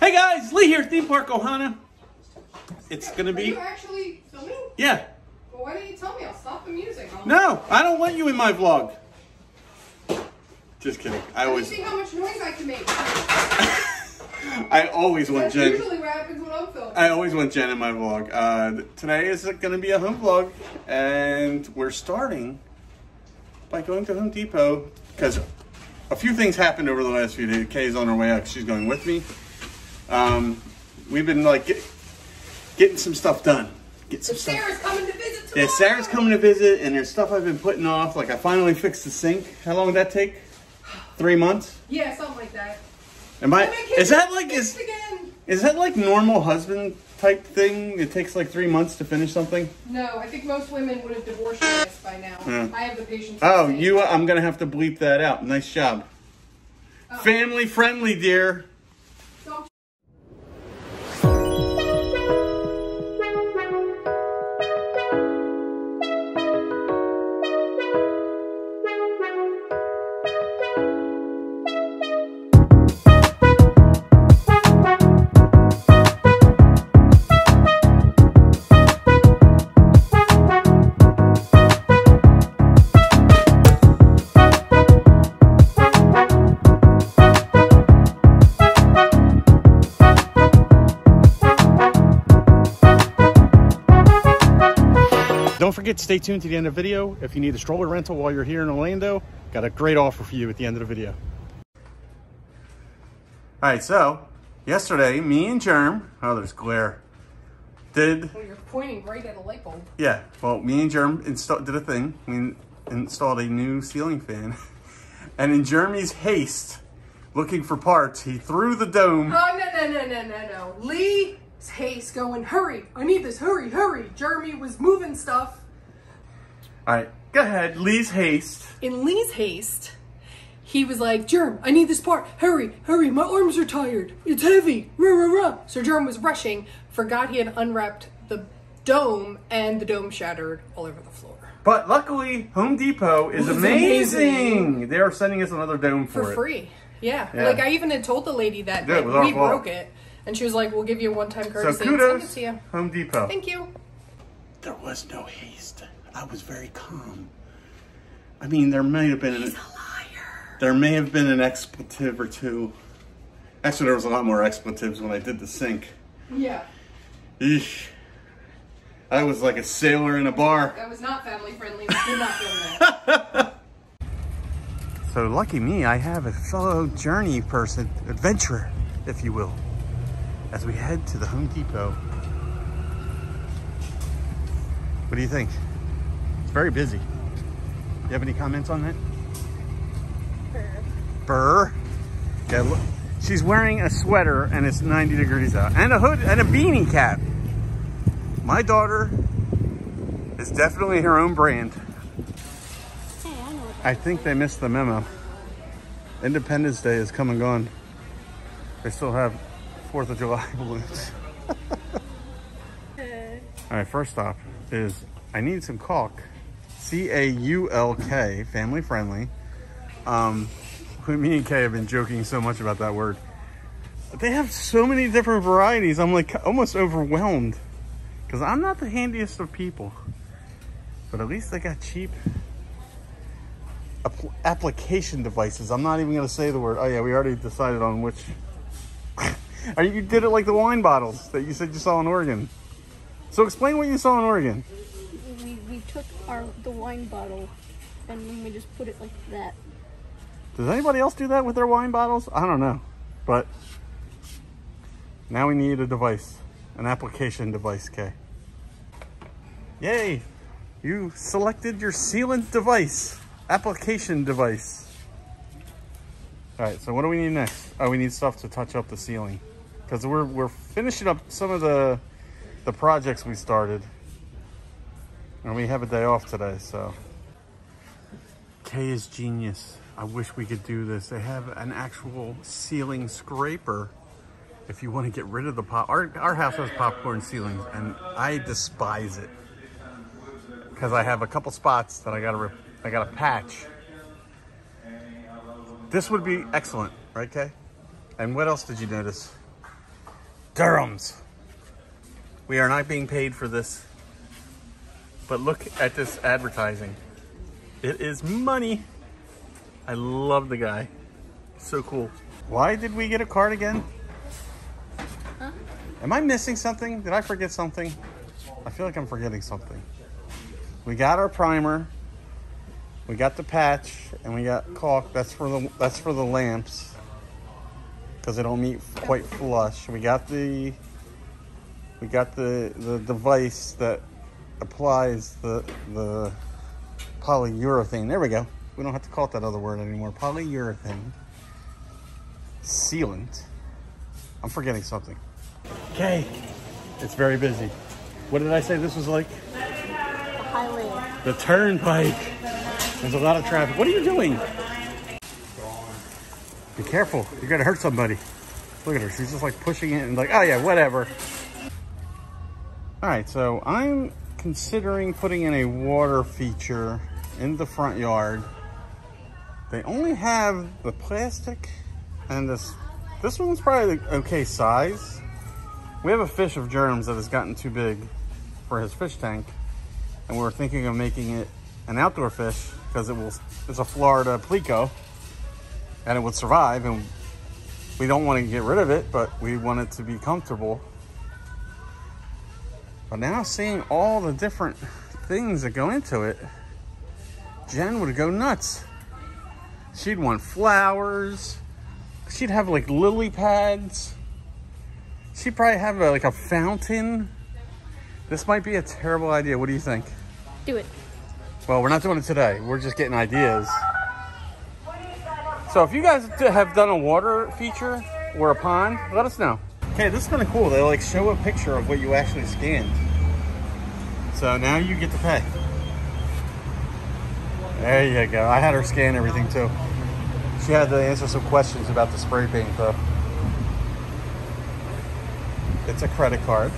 Hey guys, Lee here, Theme Park Ohana. It's gonna be Are you actually filming? yeah. Well, why didn't you tell me? I'll stop the music. I'll... No, I don't want you in my vlog. Just kidding. I always, see how much noise I can make. I always want That's Jen. usually what happens when I'm filming. I always want Jen in my vlog. Uh, today is going to be a home vlog, and we're starting by going to Home Depot because a few things happened over the last few days. Kay's on her way out; she's going with me. Um, we've been like get, getting some stuff done. Get some stuff. Sarah's coming to visit Yeah. Sarah's coming to visit, and there's stuff I've been putting off. Like I finally fixed the sink. How long did that take? Three months. Yeah, something like that. Am I? Is that like is again? is that like normal husband type thing? It takes like three months to finish something. No, I think most women would have divorced their ass by now. Yeah. I have the patience. Oh, you. I'm gonna have to bleep that out. Nice job. Oh. Family friendly, dear. Don't forget to stay tuned to the end of the video. If you need a stroller rental while you're here in Orlando, got a great offer for you at the end of the video. All right, so yesterday, me and Germ, oh, there's glare, did Well, you're pointing right at a light bulb. Yeah, well, me and Jerm insta- did a thing. We installed a new ceiling fan. And in Jeremy's haste, looking for parts, he threw the dome. Oh, no, no, no, no, no, no. Lee's haste going, hurry, I need this, hurry, hurry. Jeremy was moving stuff. All right, go ahead. Lee's haste. In Lee's haste, he was like, Germ, I need this part. Hurry, hurry, my arms are tired. It's heavy. Rah, rah, rah. So Germ was rushing, forgot he had unwrapped the dome, and the dome shattered all over the floor. But luckily, Home Depot is amazing. amazing. They are sending us another dome for, For it. free. Yeah. Yeah. Like, I even had told the lady that Yeah, like, was our we fault. broke it. And she was like, we'll give you a one-time So courtesy and send it kudos, to you. Home Depot. Thank you. There was no haste. I was very calm. I mean, there may have been an, there may have been an expletive or two. Actually, there was a lot more expletives when I did the sink. Yeah. Eesh. I was like a sailor in a bar. That was not family friendly. We did not film that. So lucky me, I have a fellow journey person, adventurer, if you will, as we head to the Home Depot. What do you think? Very busy. You have any comments on that? Burr. Yeah, look. She's wearing a sweater and it's 90 degrees out. And a hood and a beanie cap. My daughter is definitely her own brand. I think they missed the memo. Independence Day is come and gone. They still have 4th of July balloons. All right, first stop is I need some caulk. C-A-U-L-K, family friendly. Um, me and Kay have been joking so much about that word. They have so many different varieties. I'm like almost overwhelmed because I'm not the handiest of people. But at least they got cheap app- application devices. I'm not even going to say the word. Oh yeah, we already decided on which. You did it like the wine bottles that you said you saw in Oregon. So explain what you saw in Oregon. Took our the wine bottle and then we just put it like that. Does anybody else do that with their wine bottles? I don't know. But now we need a device, an application device, Kay. Yay! You selected your sealant device, application device. All right, so what do we need next? Oh, we need stuff to touch up the ceiling. Because we're, we're finishing up some of the, the projects we started. And we have a day off today, so. Kay is genius. I wish we could do this. They have an actual ceiling scraper if you want to get rid of the pop. Our, our house has popcorn ceilings and I despise it because I have a couple spots that I gotta, I gotta patch. This would be excellent, right Kay? And what else did you notice? Durhams. We are not being paid for this. But look at this advertising. It is money. I love the guy. So cool. Why did we get a card again? Am I missing something? Did I forget something? I feel like I'm forgetting something. We got our primer. We got the patch and we got caulk. That's for the that's for the lamps because they don't meet quite flush. We got the we got the the device that applies the the polyurethane. There we go. We don't have to call it that other word anymore. Polyurethane sealant. I'm forgetting something. Okay, it's very busy. What did I say this was like? The highway. The turnpike. There's a lot of traffic. What are you doing? Be careful. You're gonna hurt somebody. Look at her. She's just like pushing it and like, oh yeah, whatever. All right, so I'm considering putting in a water feature in the front yard. They only have the plastic and this. This one's probably the okay size. We have a fish of germs that has gotten too big for his fish tank, and we're thinking of making it an outdoor fish because it will. It's a Florida pleco, and it would survive. And we don't want to get rid of it, but we want it to be comfortable. But now seeing all the different things that go into it, Jen would go nuts. She'd want flowers. She'd have like lily pads. She'd probably have a, like a fountain. This might be a terrible idea. What do you think? Do it. Well, we're not doing it today. We're just getting ideas. So if you guys have done a water feature or a pond, let us know. Okay, this is kind of cool. They like show a picture of what you actually scanned. So now you get to pay. There you go. I had her scan everything too. She had to answer some questions about the spray paint though. It's a credit card.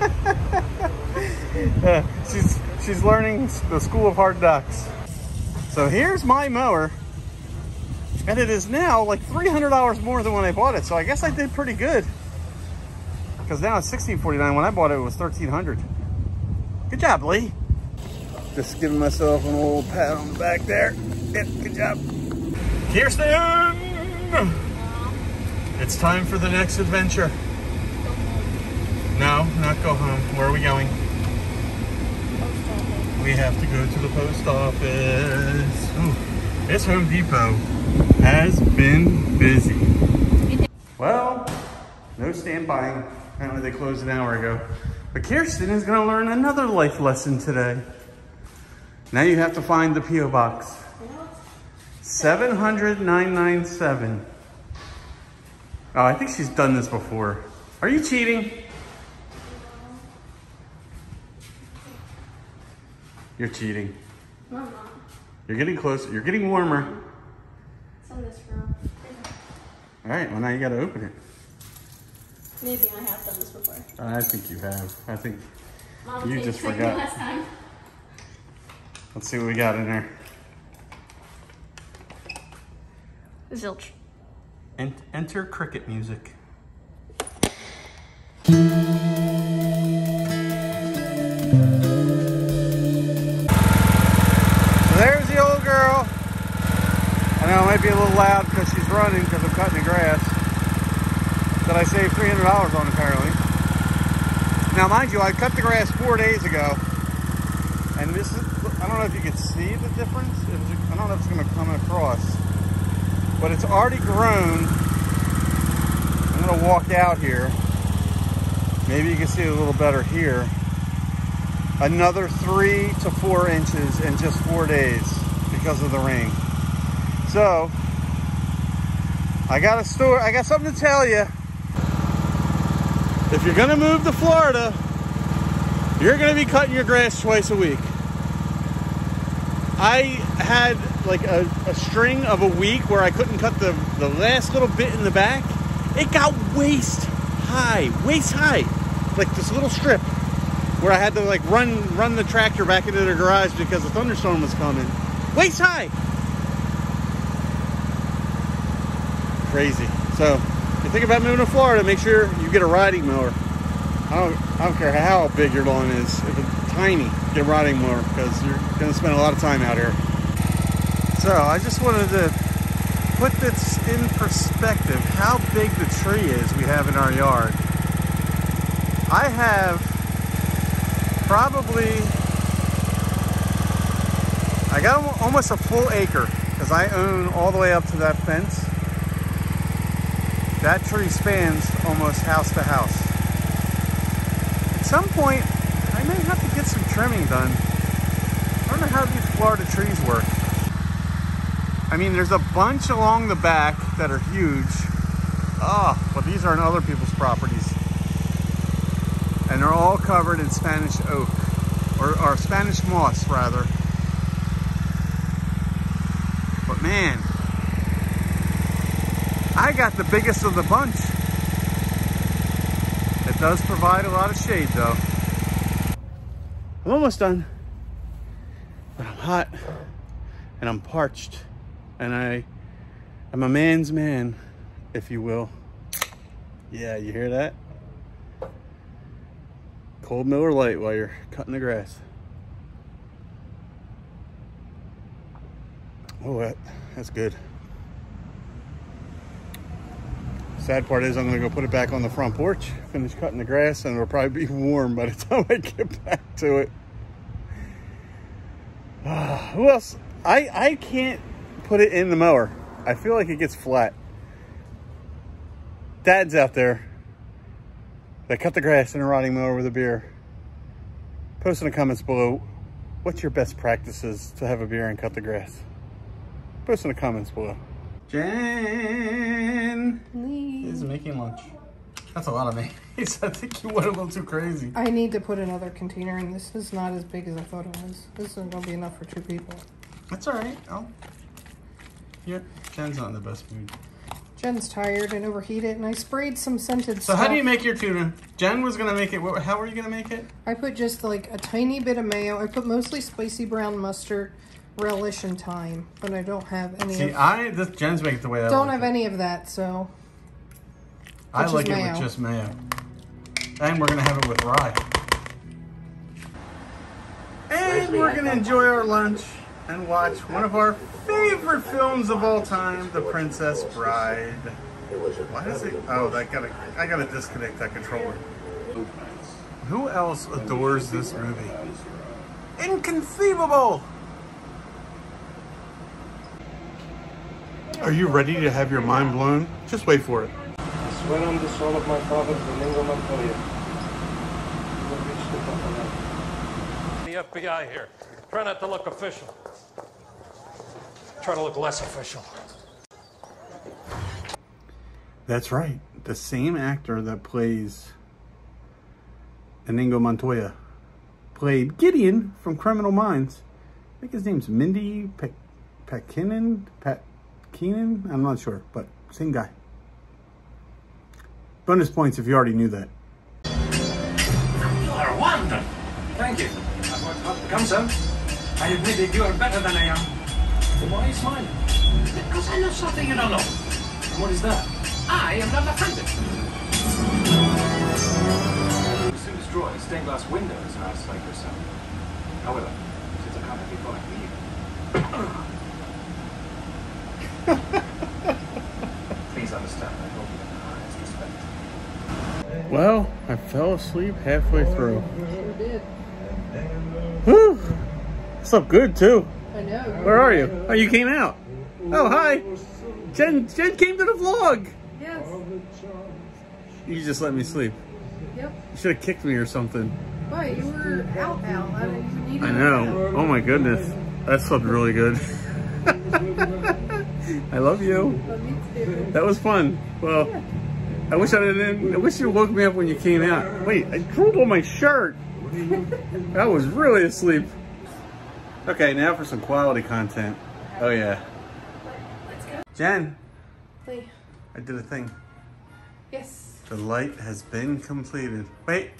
She's she's learning the school of hard knocks. So here's my mower, and it is now like three hundred dollars more than when I bought it. So I guess I did pretty good because now it's sixteen forty nine. When I bought it, it was thirteen hundred. Good job, Lee. Just giving myself an old pat on the back there. Good job. Kirsten! It's time for the next adventure. No, not go home. Where are we going? We have to go to the post office. Ooh, this Home Depot has been busy. Well, no stand buying. Apparently they closed an hour ago. But Kirsten is going to learn another life lesson today. Now you have to find the P.O. Box. 700-997. Oh, I think she's done this before. Are you cheating? You're cheating. No. You're getting closer. You're getting warmer. It's on this room. All right, well now you gotta open it. Maybe I have done this before. I think you have. I think, Mom, You just forgot. Last time. let's see what we got in there. Zilch. En- enter cricket music. So there's the old girl. I know it might be a little loud because she's running because I'm cutting the grass. That I saved $300 on apparently. Now mind you, I cut the grass four days ago. And this is, I don't know if you can see the difference. I don't know if it's gonna come across but it's already grown. I'm gonna walk out here. Maybe you can see it a little better here. Another three to four inches in just four days because of the rain. So, I got a story, I got something to tell you. If you're gonna move to Florida, you're gonna be cutting your grass twice a week. I had like a, a string of a week where I couldn't cut the, the last little bit in the back. It got waist high, waist high. Like this little strip where I had to like run run the tractor back into the garage because a thunderstorm was coming. Waist high. Crazy. So think about moving to Florida, make sure you get a riding mower. I don't, I don't care how big your lawn is. If it's tiny, get a riding mower because you're going to spend a lot of time out here. So I just wanted to put this in perspective, how big the tree is we have in our yard. I have probably, I got almost a full acre because I own all the way up to that fence. That tree spans almost house to house. At some point, I may have to get some trimming done. I don't know how these Florida trees work. I mean, there's a bunch along the back that are huge. Oh, but these are on other people's properties. And they're all covered in Spanish oak, or, or Spanish moss, rather. But man, I got the biggest of the bunch. It does provide a lot of shade though. I'm almost done, but I'm hot and I'm parched and I am a man's man, if you will. Yeah, you hear that? Cold Miller Lite while you're cutting the grass. Oh, that, that's good. Sad part is I'm gonna go put it back on the front porch, finish cutting the grass, and it'll probably be warm by the time I get back to it. Uh, who else? I, I can't put it in the mower. I feel like it gets flat. Dads out there that cut the grass in a rotting mower with a beer. Post in the comments below, what's your best practices to have a beer and cut the grass? Post in the comments below. Jen is making lunch. That's a lot of mayonnaise. I think you went a little too crazy. I need to put another container in. This is not as big as I thought it was. This isn't gonna be enough for two people. That's all right. I'll... Yeah, Jen's not in the best mood. Jen's tired and overheated, and I sprayed some scented So stuff. how do you make your tuna? Jen was gonna make it. what- How were you gonna make it? I put just like a tiny bit of mayo. I put mostly spicy brown mustard, relish, and thyme, but I don't have any. See, of, I this Jen's make it the way I don't like have it. any of that, so I like it mayo. with just mayo. And we're gonna have it with rye. And we're gonna enjoy our lunch and watch one of our favorite films of all time, The Princess Bride. Why does it? Oh, that gotta. I gotta disconnect that controller. Who else adores this movie? Inconceivable! Are you ready to have your mind blown? Just wait for it. I swear on the soul of my father, Domingo Montoya. You will reach the top of that. The FBI here. Try not to look official. Try to look less official. That's right. The same actor that plays Inigo Montoya played Gideon from Criminal Minds. I think his name's Mindy Pe- Pekinen? Pat Keenan? I'm not sure, but same guy. Bonus points if you already knew that. You are wonderful. Thank you. I've become so. I admit that you are better than I am. Then why are you smiling? Because I know something you don't know. And what is that? I am not offended. You soon destroy stained glass windows in a house yourself. However, since I can't have you following me, please understand I hold you in the highest respect. Well, I fell asleep halfway oh, through. sure did. Whew! Slept good too. I know. Where are you? Oh, you came out. Oh, hi. Jen, Jen came to the vlog. Yes. You just let me sleep. Yep. You should have kicked me or something. Why you were out, Al? I, didn't- you I know. Oh my goodness. That slept really good. I love you. Me too. That was fun. Well, I wish I didn't. I wish you woke me up when you came out. Wait, I drooled on my shirt. I was really asleep. Okay, now for some quality content. Oh yeah. Jen, Wait. I did a thing. Yes. The light has been completed. Wait.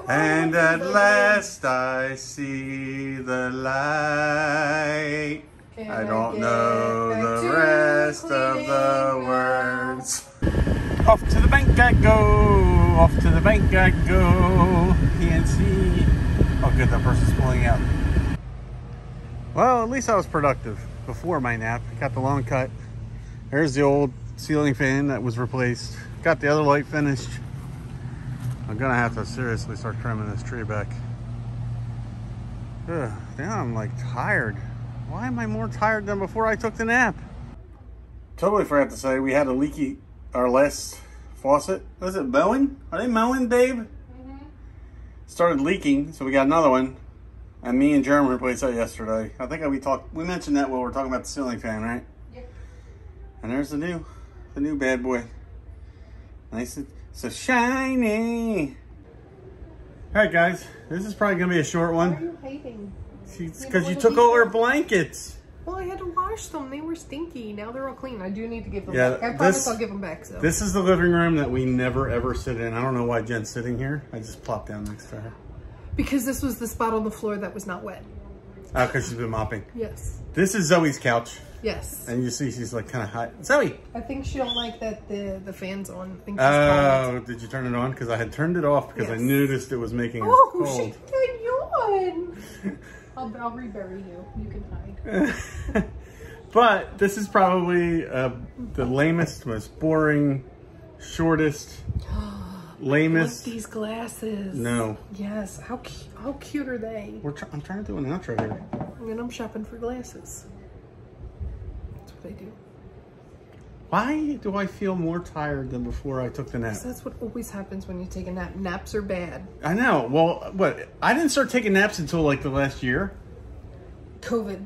On, And at last I see the light. Can I I don't get know the rest of the cleaning now? words. Off to the bank I go. Off to the bank I go. PNC. Oh, good. That person's pulling out. Well, at least I was productive before my nap. Got the long cut. There's the old ceiling fan that was replaced. Got the other light finished. I'm gonna have to seriously start trimming this tree back. Ugh, I'm like tired. Why am I more tired than before I took the nap? Totally forgot to say we had a leaky our last faucet. Was it mowing? Are they mowing, babe? Mm-hmm. Started leaking, so we got another one. And me and Jeremy replaced that yesterday. I think we talked we mentioned that while we are talking about the ceiling fan, right? And there's the new the new bad boy. Nice and so shiny. Alright guys, this is probably gonna be a short Why are one. you hating? Because you took all our blankets. Well, I had to wash them. They were stinky. Now they're all clean. I do need to give them Yeah, back. I promise this- I'll give them back. So. This is the living room that we never ever sit in. I don't know why Jen's sitting here. I just plopped down next to her. because this was the spot on the floor that was not wet. Oh, because she's been mopping. Yes. This is Zoe's couch. Yes. And you see she's like kind of hot. Zoe! I think she don't like that the the fan's on. I think she's oh, tired. Oh, did you turn it on? Because I had turned it off because I noticed it was making her Oh, cold. she did yawn. I'll, I'll rebury you. You can hide. But this is probably uh, the lamest, most boring, shortest, Look lamest. these glasses. No. Yes. How cu- how cute are they? We're try- I'm trying to do an outro here. And I'm shopping for glasses. That's what I do. Why do I feel more tired than before I took the nap? that's what always happens when you take a nap. Naps are bad. I know. Well, what? I didn't start taking naps until like the last year. COVID.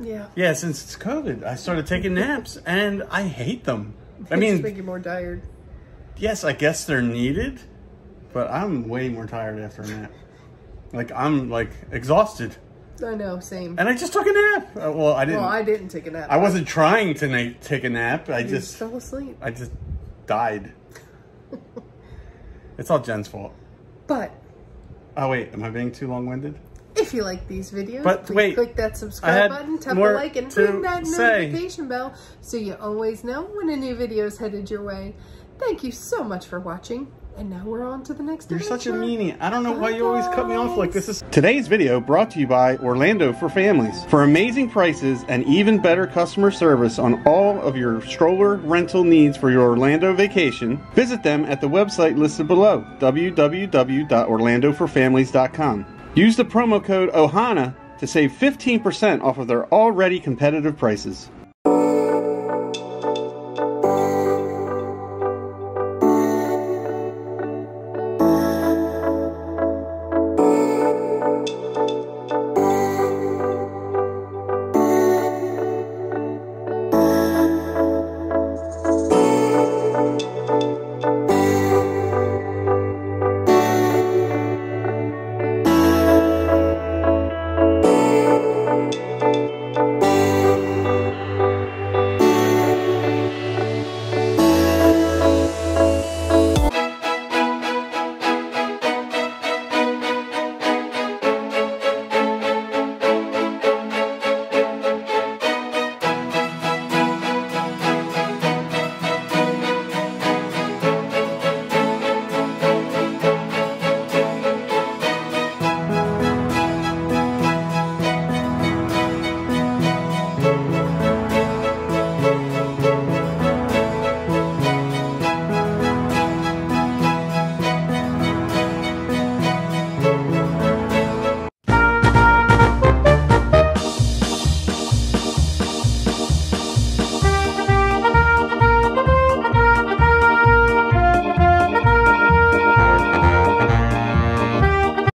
Yeah. Yeah, since it's COVID, I started taking naps and I hate them. I mean, make you more tired. yes, I guess they're needed, but I'm way more tired after a nap. Like I'm like exhausted, I know. Same. and I just took a nap. Uh, well, I didn't. Well, I didn't take a nap. I wasn't trying to na- take a nap. I I just just, fell asleep. I just died. it's all Jen's fault. But Oh wait, am I being too long-winded? If you like these videos, But please wait, click that subscribe button, tap the like, and ring that say. notification bell so you always know when a new video is headed your way. Thank you so much for watching. And now we're on to the next You're such a meanie. I don't know why Bye, you always cut me off like this. Is Today's video brought to you by Orlando for Families. For amazing prices and even better customer service on all of your stroller rental needs for your Orlando vacation, visit them at the website listed below, www.orlandoforfamilies.com. Use the promo code OHANA to save 15% off of their already competitive prices.